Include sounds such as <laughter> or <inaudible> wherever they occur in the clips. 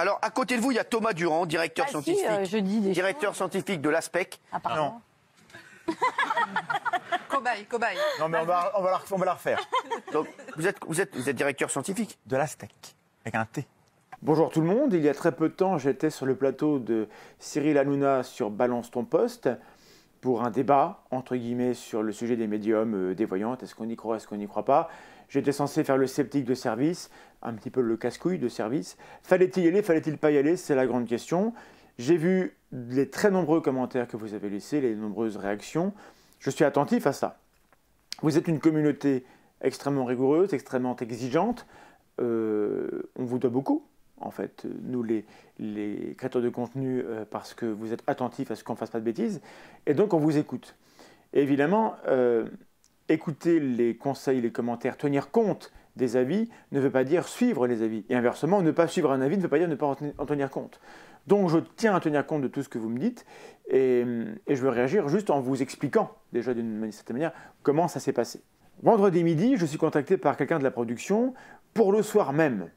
Alors, à côté de vous, il y a Thomas Durand, directeur Ah si, scientifique, euh, je dis des directeur scientifique de l'ASPEC. Apparemment. <laughs> Cobaye, cobaye. Non, mais on va, on va, la, on va la refaire. Donc, vous êtes, vous êtes, vous êtes directeur scientifique. De la steak, avec un T. Bonjour tout le monde. Il y a très peu de temps, j'étais sur le plateau de Cyril Hanouna sur Balance ton poste pour un débat, entre guillemets, sur le sujet des médiums, euh, des voyantes. Est-ce qu'on y croit, est-ce qu'on n'y croit pas? J'étais censé faire le sceptique de service, un petit peu le casse-couille de service. Fallait-il y aller, fallait-il pas y aller? C'est la grande question. J'ai vu les très nombreux commentaires que vous avez laissés, les nombreuses réactions. Je suis attentif à ça. Vous êtes une communauté extrêmement rigoureuse, extrêmement exigeante. Euh, on vous doit beaucoup, en fait, nous les, créateurs de contenu, euh, parce que vous êtes attentifs à ce qu'on ne fasse pas de bêtises. Et donc, on vous écoute. Et évidemment, euh, écouter les conseils, les commentaires, tenir compte des avis ne veut pas dire suivre les avis. Et inversement, ne pas suivre un avis ne veut pas dire ne pas en ten- en tenir compte. Donc je tiens à tenir compte de tout ce que vous me dites et, et je veux réagir juste en vous expliquant déjà d'une certaine manière comment ça s'est passé. Vendredi midi, je suis contacté par quelqu'un de la production pour le soir même,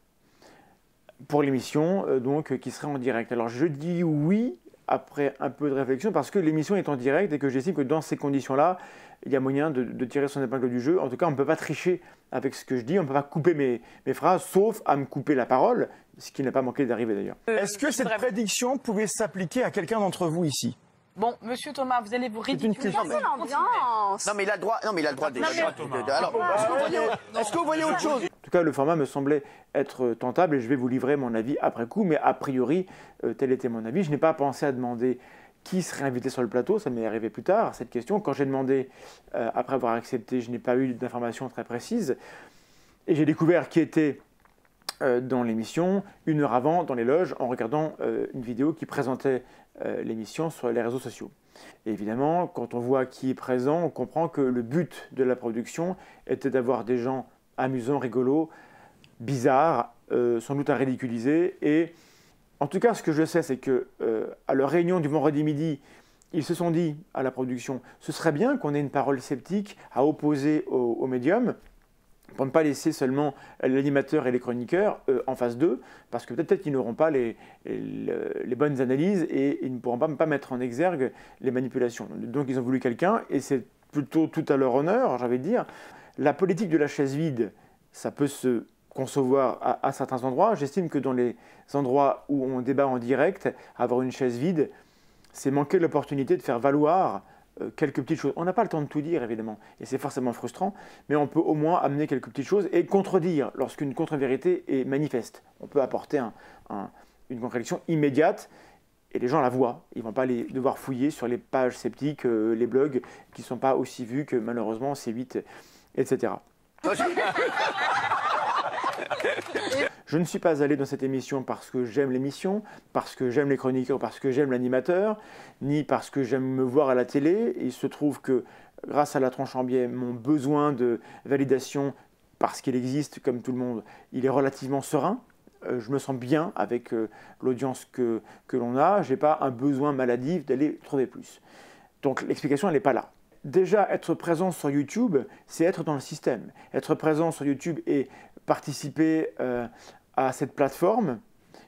pour l'émission euh, donc euh, qui serait en direct. Alors je dis oui après un peu de réflexion parce que l'émission est en direct et que j'estime que dans ces conditions-là, il y a moyen de, de tirer son épingle du jeu. En tout cas, on ne peut pas tricher avec ce que je dis, on ne peut pas couper mes, mes phrases, sauf à me couper la parole, ce qui n'a pas manqué d'arriver d'ailleurs. Est-ce que cette prédiction pouvait s'appliquer à quelqu'un d'entre vous ici? Bon, monsieur Thomas, vous allez vous ridiculiser. C'est l'ambiance. Non, mais il a le droit. Non, mais il a le droit de. Non, mais- de- de- alors, est-ce que vous voyez, est-ce que vous voyez autre chose? Le format me semblait être tentable et je vais vous livrer mon avis après coup, mais a priori, euh, tel était mon avis. Je n'ai pas pensé à demander qui serait invité sur le plateau, ça m'est arrivé plus tard, cette question. Quand j'ai demandé, euh, après avoir accepté, je n'ai pas eu d'informations très précises. Et j'ai découvert qui était euh, dans l'émission une heure avant, dans les loges, en regardant euh, une vidéo qui présentait euh, l'émission sur les réseaux sociaux. Et évidemment, quand on voit qui est présent, on comprend que le but de la production était d'avoir des gens amusants, rigolos, bizarres, euh, sans doute à ridiculiser. Et en tout cas, ce que je sais, c'est que euh, à leur réunion du vendredi midi, ils se sont dit à la production, ce serait bien qu'on ait une parole sceptique à opposer au, médium, pour ne pas laisser seulement l'animateur et les chroniqueurs euh, en face d'eux, parce que peut-être qu'ils n'auront pas les, bonnes analyses et ils ne pourront pas, mettre en exergue les manipulations. Donc ils ont voulu quelqu'un, et c'est plutôt tout à leur honneur, envie de dire. La politique de la chaise vide, ça peut se concevoir à, certains endroits. J'estime que dans les endroits où on débat en direct, avoir une chaise vide, c'est manquer l'opportunité de faire valoir euh, quelques petites choses. On n'a pas le temps de tout dire, évidemment, et c'est forcément frustrant, mais on peut au moins amener quelques petites choses et contredire lorsqu'une contre-vérité est manifeste. On peut apporter un- un- une contradiction immédiate et les gens la voient. Ils ne vont pas devoir fouiller sur les pages sceptiques, euh, les blogs qui ne sont pas aussi vus que malheureusement C8, etc. <laughs> Je ne suis pas allé dans cette émission parce que j'aime l'émission, parce que j'aime les chroniqueurs, parce que j'aime l'animateur, ni parce que j'aime me voir à la télé. Il se trouve que grâce à la tronche en biais, mon besoin de validation, parce qu'il existe comme tout le monde, il est relativement serein. Euh, Je me sens bien avec euh, l'audience que, que l'on a. Je n'ai pas un besoin maladif d'aller trouver plus. Donc l'explication, elle n'est pas là. Déjà, être présent sur YouTube, c'est être dans le système. Être présent sur YouTube et participer euh, à cette plateforme,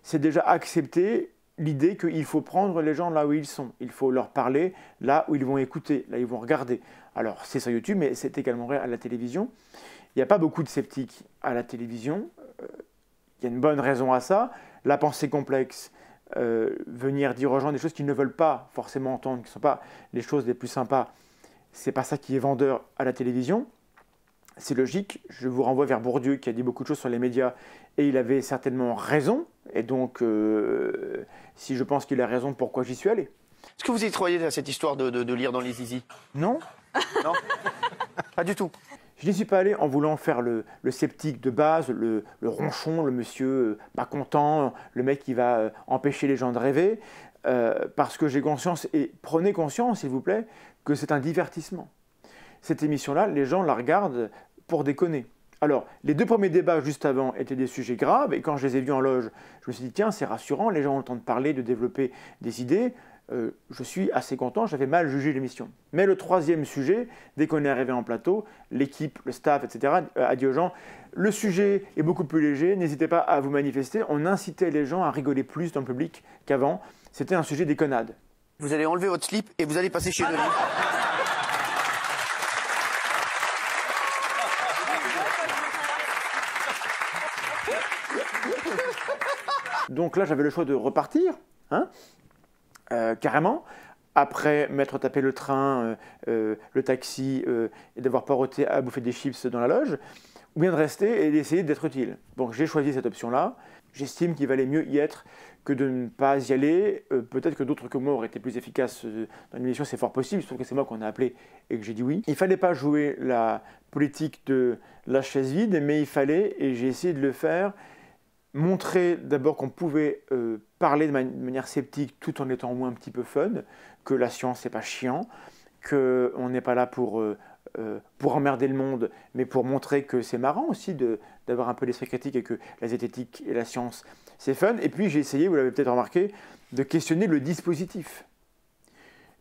c'est déjà accepter l'idée qu'il faut prendre les gens là où ils sont. Il faut leur parler là où ils vont écouter, là où ils vont regarder. Alors, c'est sur YouTube, mais c'est également vrai à la télévision. Il n'y a pas beaucoup de sceptiques à la télévision. Euh, Il y a une bonne raison à ça. La pensée complexe, euh, venir dire aux gens des choses qu'ils ne veulent pas forcément entendre, qui ne sont pas les choses les plus sympas, c'est pas ça qui est vendeur à la télévision. C'est logique. Je vous renvoie vers Bourdieu qui a dit beaucoup de choses sur les médias et il avait certainement raison. Et donc, euh, si je pense qu'il a raison, pourquoi j'y suis allé? Est-ce que vous y croyez à cette histoire de, de- de lire dans les zizi? Non Non Pas du tout. Je n'y suis pas allé en voulant faire le, le sceptique de base, le, le ronchon, le monsieur euh, pas content, le mec qui va euh, empêcher les gens de rêver, euh, parce que j'ai conscience, et prenez conscience s'il vous plaît, que c'est un divertissement. Cette émission-là, les gens la regardent pour déconner. Alors, les deux premiers débats juste avant étaient des sujets graves, et quand je les ai vus en loge, je me suis dit, tiens, c'est rassurant, les gens ont le temps de parler, de développer des idées. euh, je suis assez content, j'avais mal jugé l'émission. Mais le troisième sujet, dès qu'on est arrivé en plateau, l'équipe, le staff, etc., euh, a dit aux gens, le sujet est beaucoup plus léger, n'hésitez pas à vous manifester. On incitait les gens à rigoler plus dans le public qu'avant. C'était un sujet déconnade. Vous allez enlever votre slip et vous allez passer chez Denis. Donc là, j'avais le choix de repartir, hein, euh, carrément, après m'être tapé le train, euh, euh, le taxi, et d'avoir paroté à bouffer des chips dans la loge, ou bien de rester et d'essayer d'être utile. Donc j'ai choisi cette option-là. J'estime qu'il valait mieux y être que de ne pas y aller. Euh, Peut-être que d'autres que moi auraient été plus efficaces euh, dans l'émission, c'est fort possible, sauf que c'est moi qu'on a appelé et que j'ai dit oui. Il fallait pas jouer la politique de la chaise vide, mais il fallait, et j'ai essayé de le faire, montrer d'abord qu'on pouvait euh, parler de, mani- de manière sceptique tout en étant au moins un petit peu fun, que la science c'est pas chiant, qu'on n'est pas là pour, euh, pour emmerder le monde, mais pour montrer que c'est marrant aussi d'avoir un peu l'esprit critique et que la zététique et la science c'est fun. Et puis j'ai essayé, vous l'avez peut-être remarqué, de questionner le dispositif.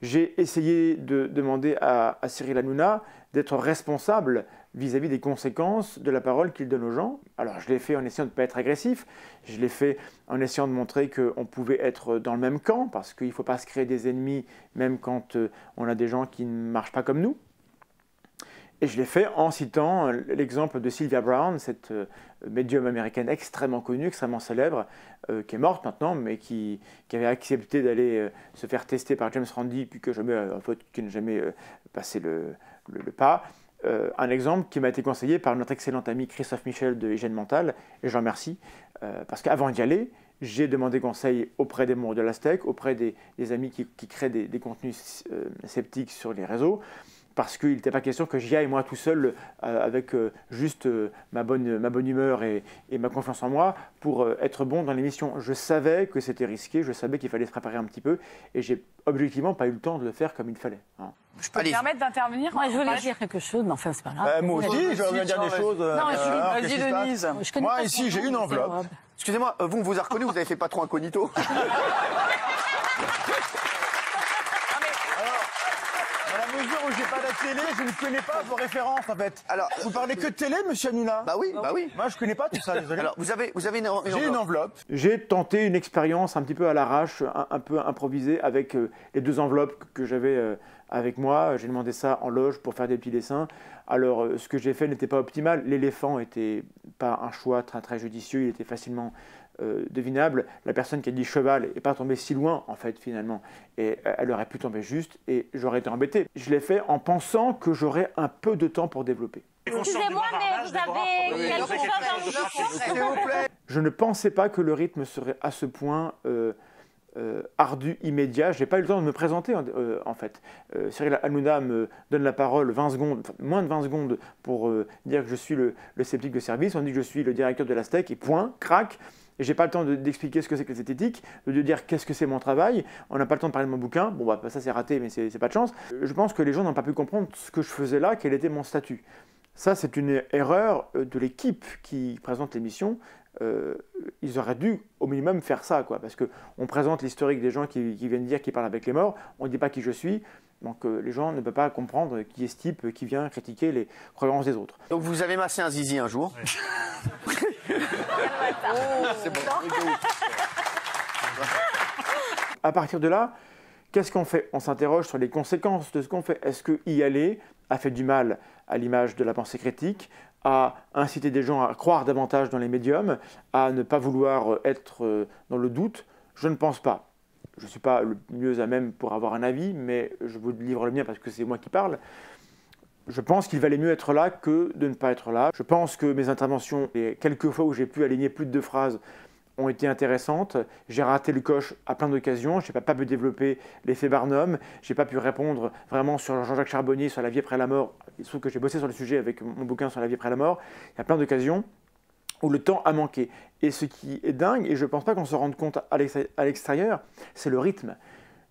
J'ai essayé de demander à, Cyril Hanouna d'être responsable vis-à-vis des conséquences de la parole qu'il donne aux gens. Alors je l'ai fait en essayant de ne pas être agressif, je l'ai fait en essayant de montrer qu'on pouvait être dans le même camp, parce qu'il ne faut pas se créer des ennemis, même quand euh, on a des gens qui ne marchent pas comme nous. Et je l'ai fait en citant l'exemple de Sylvia Brown, euh, médium américaine extrêmement connue, extrêmement célèbre, euh, qui est morte maintenant, mais qui, avait accepté d'aller euh, se faire tester par James Randi, puis que jamais, euh, en fait, qui n'a jamais euh, passé le, pas. Euh, un exemple qui m'a été conseillé par notre excellent ami Christophe Michel de Hygiène Mentale, et j'en remercie, euh, parce qu'avant d'y aller, j'ai demandé conseil auprès des membres de l'Astec, auprès des, amis qui, créent des, contenus euh, sceptiques sur les réseaux, parce qu'il n'était pas question que j'y aille moi tout seul euh, avec euh, juste euh, ma, bonne, ma bonne humeur et, et ma confiance en moi pour euh, être bon dans l'émission. Je savais que c'était risqué, je savais qu'il fallait se préparer un petit peu et j'ai objectivement pas eu le temps de le faire comme il fallait. hein. Je peux me Allez-y. permettre d'intervenir Moi, je voulais Ouais. dire quelque chose, mais enfin, c'est pas grave. Euh, moi aussi, j'aimerais bien dire des choses. euh, Non, je Vas-y, Denise. Je connais Moi, pas ici, j'ai une enveloppe. Excusez-moi, vous, on vous a reconnu, vous avez fait patron incognito. <laughs> Dans la mesure où j'ai pas la télé, je ne connais pas vos références en fait. Alors, Vous parlez que de télé, monsieur Hanouna Bah oui, bah oui. Moi, je connais pas tout ça, <laughs> désolé. Alors, vous avez, vous avez une, une J'ai une enveloppe. J'ai tenté une expérience un petit peu à l'arrache, un, un peu improvisée avec euh, les deux enveloppes que- que j'avais euh, avec moi. J'ai demandé ça en loge pour faire des petits dessins. Alors, euh, ce que j'ai fait n'était pas optimal. L'éléphant n'était pas un choix très, très judicieux, il était facilement euh, devinable. La personne qui a dit cheval n'est pas tombée si loin, en fait, finalement. Et euh, elle aurait pu tomber juste et j'aurais été embêté. Je l'ai fait en pensant que j'aurais un peu de temps pour développer. Excusez-moi, mais vous avez quelque chose à vous dire S'il vous plaît. Je ne pensais pas que le rythme serait à ce point euh, euh, ardu, immédiat. Je n'ai pas eu le temps de me présenter en, euh, fait. Euh, Cyril Hanouna me donne la parole 20 secondes, moins de 20 secondes pour dire que je suis le, sceptique de service. On dit que je suis le directeur de la et point, crac. Et j'ai pas le temps de- d'expliquer ce que c'est que la zététique, de dire qu'est-ce que c'est mon travail. On n'a pas le temps de parler de mon bouquin. Bon, bah, ça c'est raté, mais c'est pas de chance. Je pense que les gens n'ont pas pu comprendre ce que je faisais là, quel était mon statut. Ça, c'est une erreur de l'équipe qui présente l'émission. Euh, ils auraient dû au minimum faire ça, quoi, parce que on présente l'historique des gens qui, qui viennent dire qu'ils parlent avec les morts, on ne dit pas qui je suis, donc euh, les gens ne peuvent pas comprendre qui est ce type qui vient critiquer les croyances des autres. Donc, vous avez massé un zizi un jour. <laughs> <laughs> C'est bon. À partir de là, qu'est-ce qu'on fait? On s'interroge sur les conséquences de ce qu'on fait. Est-ce que y aller a fait du mal à l'image de la pensée critique, à inciter des gens à croire davantage dans les médiums, à ne pas vouloir être euh, dans le doute Je ne pense pas. Je ne suis pas le mieux à même pour avoir un avis, mais je vous livre le mien parce que c'est moi qui parle. Je pense qu'il valait mieux être là que de ne pas être là. Je pense que mes interventions, les quelques fois où j'ai pu aligner plus de deux phrases, ont été intéressantes. J'ai raté le coche à plein d'occasions. Je n'ai pas, pu développer l'effet Barnum. Je n'ai pas pu répondre vraiment sur Jean-Jacques Charbonnier, sur la vie après la mort. Il se trouve que j'ai bossé sur le sujet avec mon bouquin sur la vie après la mort. Il y a plein d'occasions où le temps a manqué. Et ce qui est dingue, et je ne pense pas qu'on se rende compte à l'extérieur, c'est le rythme.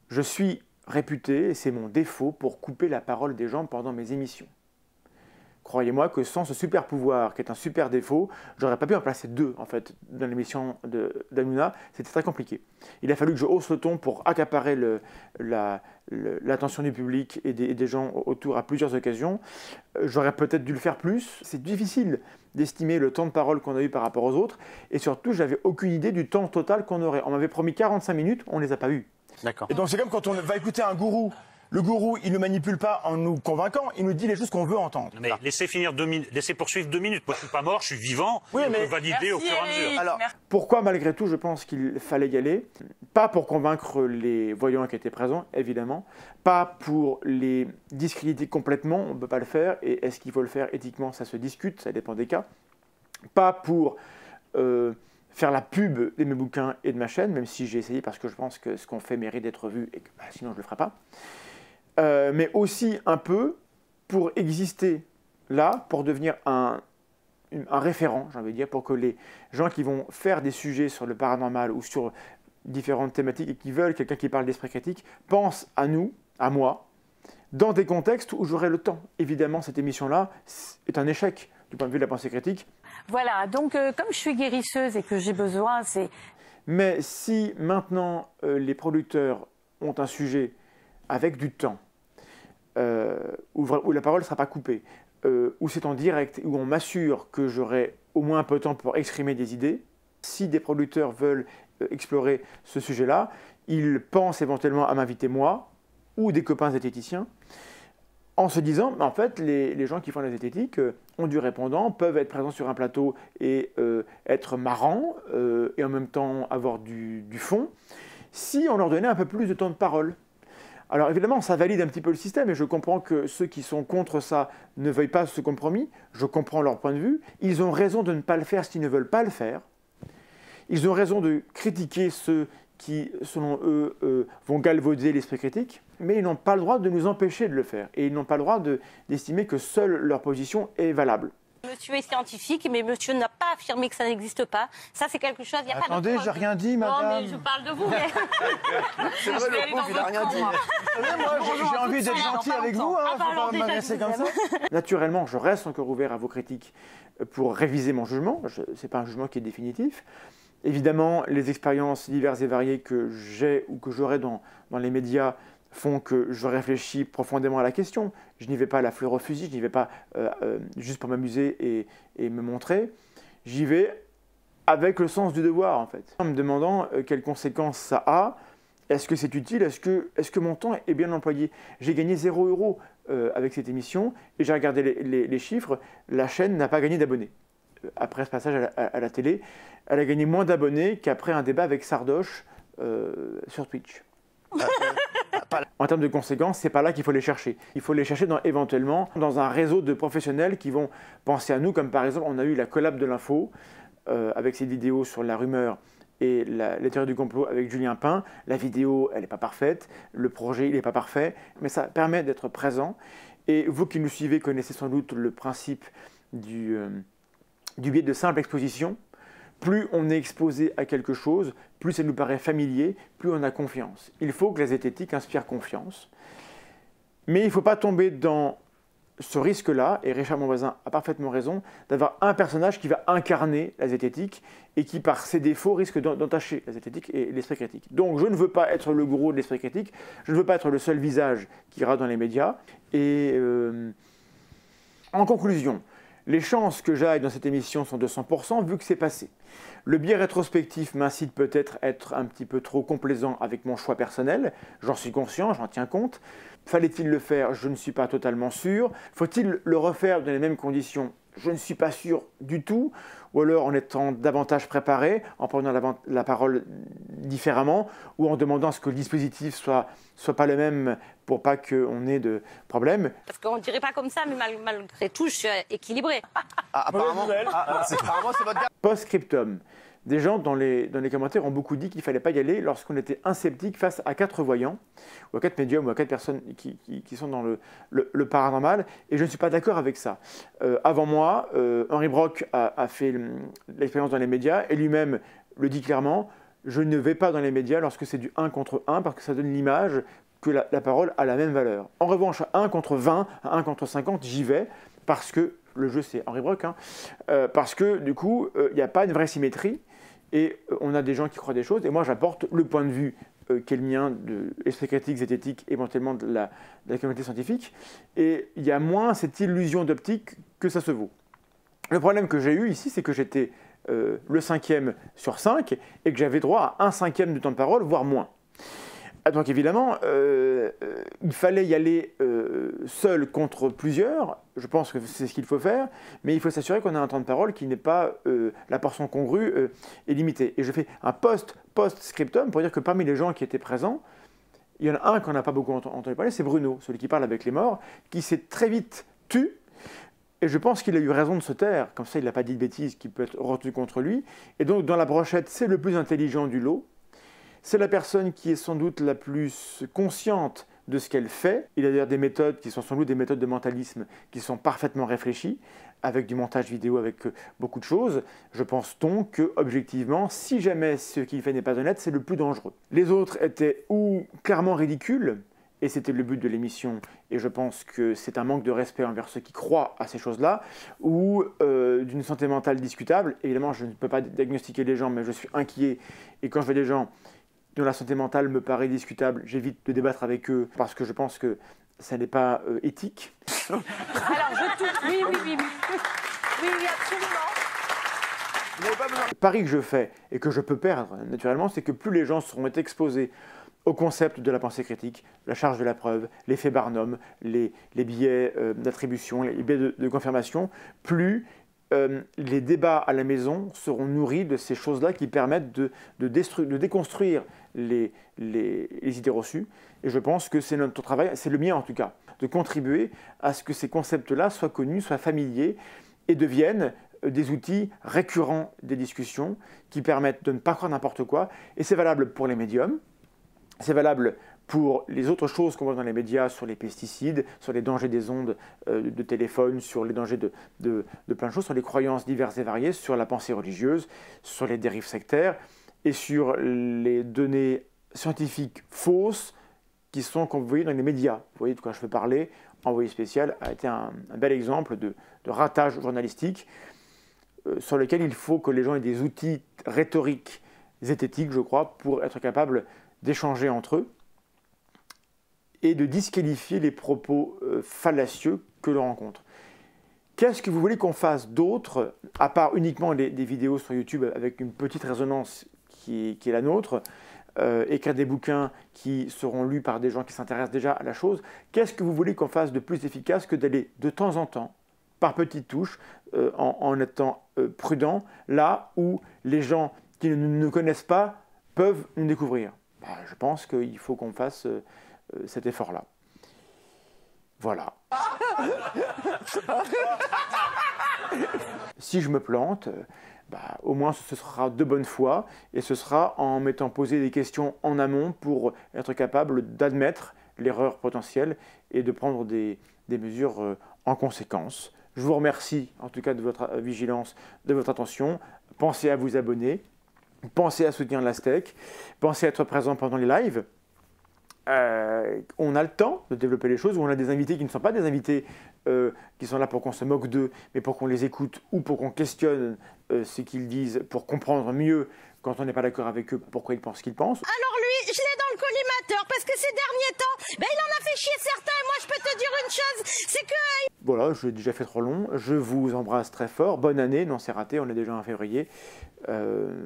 Je suis réputé, et c'est mon défaut, pour couper la parole des gens pendant mes émissions. Croyez-moi que sans ce super pouvoir, qui est un super défaut, j'aurais pas pu en placer deux, en fait, dans l'émission d'Anouna. C'était très compliqué. Il a fallu que je hausse le ton pour accaparer l'attention du public et des, gens autour à plusieurs occasions. Euh, j'aurais peut-être dû le faire plus. C'est difficile d'estimer le temps de parole qu'on a eu par rapport aux autres. Et surtout, j'avais aucune idée du temps total qu'on aurait. On m'avait promis 45 minutes, on ne les a pas eu. D'accord. Et donc c'est comme quand on va écouter un gourou le gourou, il ne manipule pas en nous convainquant, il nous dit les choses qu'on veut entendre. Mais laissez finir deux minutes, laissez poursuivre deux minutes. Moi, je suis pas mort, je suis vivant. Oui, mais... valider au fur et à mesure. Alors, pourquoi malgré tout, je pense qu'il fallait y aller? Pas pour convaincre les voyants qui étaient présents, évidemment. Pas pour les discréditer complètement, on ne peut pas le faire. Et est-ce qu'il faut le faire éthiquement? Ça se discute, ça dépend des cas. Pas pour euh, faire la pub de mes bouquins et de ma chaîne, même si j'ai essayé parce que je pense que ce qu'on fait mérite d'être vu et que bah, sinon je ne le ferai pas. Euh, mais aussi un peu pour exister là, pour devenir un, un référent, j'ai envie de dire, pour que les gens qui vont faire des sujets sur le paranormal ou sur différentes thématiques et qui veulent quelqu'un qui parle d'esprit critique pensent à nous, à moi, dans des contextes où j'aurai le temps. Évidemment, cette émission-là est un échec du point de vue de la pensée critique. Voilà, donc euh, comme je suis guérisseuse et que j'ai besoin, c'est... Mais si maintenant euh, les producteurs ont un sujet avec du temps, euh, où, la parole ne sera pas coupée, euh, où c'est en direct, où on m'assure que j'aurai au moins un peu de temps pour exprimer des idées. Si des producteurs veulent euh, explorer ce sujet-là, ils pensent éventuellement à m'inviter moi ou des copains zététiciens en se disant, en fait, les, gens qui font la zététique ont du répondant, peuvent être présents sur un plateau et être marrants et en même temps avoir du, du fond, si on leur donnait un peu plus de temps de parole. Alors évidemment, ça valide un petit peu le système et je comprends que ceux qui sont contre ça ne veuillent pas ce compromis. Je comprends leur point de vue. Ils ont raison de ne pas le faire s'ils ne veulent pas le faire. Ils ont raison de critiquer ceux qui, selon eux, euh, vont galvauder l'esprit critique, mais ils n'ont pas le droit de nous empêcher de le faire. Et ils n'ont pas le droit d'estimer que seule leur position est valable. Monsieur est scientifique, mais monsieur n'a pas affirmé que ça n'existe pas. Ça, c'est quelque chose. Y a Attendez, j'ai rien dit, madame. Non, mais je parle de vous. Mais... <laughs> c'est vrai, le pauvre, il n'a rien dit. moi, j'ai envie d'être gentil avec vous, hein, faut pas m'agresser comme ça. Naturellement, je reste encore ouvert à vos critiques pour réviser mon jugement. Ce n'est pas un jugement qui est définitif. Évidemment, les expériences diverses et variées que j'ai ou que j'aurai dans, dans les médias font que je réfléchis profondément à la question. Je n'y vais pas à la fleur au fusil, je n'y vais pas euh, euh, juste pour m'amuser et, me montrer. J'y vais avec le sens du devoir, en fait. En me demandant euh, quelles conséquences ça a, est-ce que c'est utile, est-ce que, mon temps est bien employé? J'ai gagné 0 euros avec cette émission et j'ai regardé les, chiffres, la chaîne n'a pas gagné d'abonnés. Après ce passage à la, télé, elle a gagné moins d'abonnés qu'après un débat avec Sardoche sur Twitch. <laughs> En termes de conséquences, c'est pas là qu'il faut les chercher. Il faut les chercher éventuellement dans un réseau de professionnels qui vont penser à nous, comme par exemple, on a eu la collab de l'info euh, avec ses vidéos sur la rumeur et la, théorie du complot avec Julien Pain. La vidéo, elle n'est pas parfaite, le projet, il n'est pas parfait, mais ça permet d'être présent. Et vous qui nous suivez connaissez sans doute le principe du, euh, du biais de simple exposition plus on est exposé à quelque chose, plus ça nous paraît familier, plus on a confiance. Il faut que la zététique inspire confiance. Mais il ne faut pas tomber dans ce risque-là, et Richard Monvoisin a parfaitement raison, d'avoir un personnage qui va incarner la zététique et qui, par ses défauts, risque d'entacher la zététique et l'esprit critique. Donc je ne veux pas être le gros de l'esprit critique, je ne veux pas être le seul visage qui ira dans les médias. Et euh, en conclusion, les chances que j'aille dans cette émission sont de 100% vu que c'est passé. Le biais rétrospectif m'incite peut-être à être un petit peu trop complaisant avec mon choix personnel, j'en suis conscient, j'en tiens compte. Fallait-il le faire? Je ne suis pas totalement sûr. Faut-il le refaire dans les mêmes conditions? Je ne suis pas sûr du tout. Ou alors en étant davantage préparé, en prenant la, parole différemment, ou en demandant à ce que le dispositif soit, soit pas le même pour pas qu'on ait de problème. Parce qu'on ne dirait pas comme ça, mais malgré tout, je suis équilibré. Ah, apparemment, ah, c'est votre Post-scriptum. Des gens dans les, dans les commentaires ont beaucoup dit qu'il ne fallait pas y aller lorsqu'on était insceptique face à quatre voyants, ou à quatre médiums, ou à quatre personnes qui, qui, sont dans le, le, paranormal, et je ne suis pas d'accord avec ça. Euh, avant moi, euh, Henri Brock a, a fait l'expérience dans les médias, et lui-même le dit clairement, je ne vais pas dans les médias lorsque c'est du 1 contre 1, parce que ça donne l'image que la, parole a la même valeur. En revanche, à 1 contre 20, à 1 contre 50, j'y vais, parce que le jeu c'est Henri Brock, hein, euh, parce que du coup il n'y a pas une vraie symétrie et on a des gens qui croient des choses et moi j'apporte le point de vue qui est le mien de l'esprit critique, zététique, éventuellement de la, communauté scientifique et il y a moins cette illusion d'optique que ça se vaut. Le problème que j'ai eu ici, c'est que j'étais euh, le cinquième sur cinq et que j'avais droit à un cinquième de temps de parole, voire moins. Ah, donc évidemment, euh, euh, il fallait y aller seul contre plusieurs. Je pense que c'est ce qu'il faut faire, mais il faut s'assurer qu'on a un temps de parole qui n'est pas la portion congrue et limitée. Et je fais un post post-scriptum pour dire que parmi les gens qui étaient présents, il y en a un qu'on n'a pas beaucoup entendu parler, c'est Bruno, celui qui parle avec les morts, qui s'est très vite tu et je pense qu'il a eu raison de se taire, comme ça il n'a pas dit de bêtises qui peut être retenu contre lui. Et donc dans la brochette, c'est le plus intelligent du lot. C'est la personne qui est sans doute la plus consciente de ce qu'elle fait. Il a d'ailleurs des méthodes qui sont sans doute des méthodes de mentalisme qui sont parfaitement réfléchies, avec du montage vidéo, avec euh, beaucoup de choses. Je pense donc que, objectivement, si jamais ce qu'il fait n'est pas honnête, c'est le plus dangereux. Les autres étaient ou clairement ridicules, et c'était le but de l'émission, et je pense que c'est un manque de respect envers ceux qui croient à ces choses-là, ou euh, d'une santé mentale discutable. Évidemment, je ne peux pas diagnostiquer les gens, mais je suis inquiet, et quand je vois des gens dont la santé mentale me paraît discutable, j'évite de débattre avec eux, parce que je pense que ça n'est pas euh, éthique. <laughs> Alors, je touche. Oui, oui, oui, oui. Oui, oui, absolument. Le pari que je fais et que je peux perdre, naturellement, c'est que plus les gens seront exposés au concept de la pensée critique, la charge de la preuve, l'effet Barnum, les, les biais euh, d'attribution, les biais de, confirmation, plus euh, les débats à la maison seront nourris de ces choses-là qui permettent de, déconstruire les, idées reçues. Et je pense que c'est notre travail, c'est le mien en tout cas, de contribuer à ce que ces concepts-là soient connus, soient familiers et deviennent euh, des outils récurrents des discussions qui permettent de ne pas croire n'importe quoi. Et c'est valable pour les médiums, c'est valable pour les autres choses qu'on voit dans les médias sur les pesticides, sur les dangers des ondes euh, de téléphone, sur les dangers de, plein de choses, sur les croyances diverses et variées, sur la pensée religieuse, sur les dérives sectaires et sur les données scientifiques fausses qui sont, voyez, dans les médias. Vous voyez de quoi je veux parler. Envoyé spécial a été un, bel exemple de, ratage journalistique euh, sur lequel il faut que les gens aient des outils rhétoriques zététiques, je crois, pour être capables d'échanger entre eux et de disqualifier les propos euh, fallacieux que l'on rencontre. Qu'est-ce que vous voulez qu'on fasse d'autre, à part uniquement des vidéos sur YouTube avec une petite résonance qui est, la nôtre, euh, écrire des bouquins qui seront lus par des gens qui s'intéressent déjà à la chose? Qu'est-ce que vous voulez qu'on fasse de plus efficace que d'aller de temps en temps, par petites touches, euh, en, étant prudent, là où les gens qui ne nous connaissent pas peuvent nous découvrir? Bah, je pense qu'il faut qu'on fasse euh, euh, cet effort-là. Voilà. <laughs> si je me plante, euh, bah, au moins ce sera de bonne foi et ce sera en m'étant posé des questions en amont pour être capable d'admettre l'erreur potentielle et de prendre des, des mesures en conséquence. Je vous remercie en tout cas de votre vigilance, de votre attention. Pensez à vous abonner. Pensez à soutenir la steak, pensez à être présent pendant les lives. Euh, on a le temps de développer les choses, où on a des invités qui ne sont pas des invités euh, qui sont là pour qu'on se moque d'eux, mais pour qu'on les écoute ou pour qu'on questionne euh, ce qu'ils disent, pour comprendre mieux quand on n'est pas d'accord avec eux pourquoi ils pensent ce qu'ils pensent. Alors lui, je l'ai dans le collimateur parce que ces derniers temps, ben, il en a fait chier certains. Et moi, je peux te dire une chose, c'est que voilà, je l'ai déjà fait trop long. Je vous embrasse très fort. Bonne année. Non, c'est raté. On est déjà en février.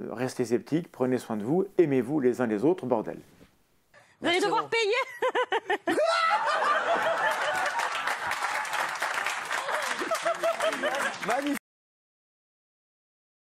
Restez sceptiques. Prenez soin de vous. Aimez-vous les uns les autres. Bordel. Vous allez devoir payer. <laughs> Magnifique.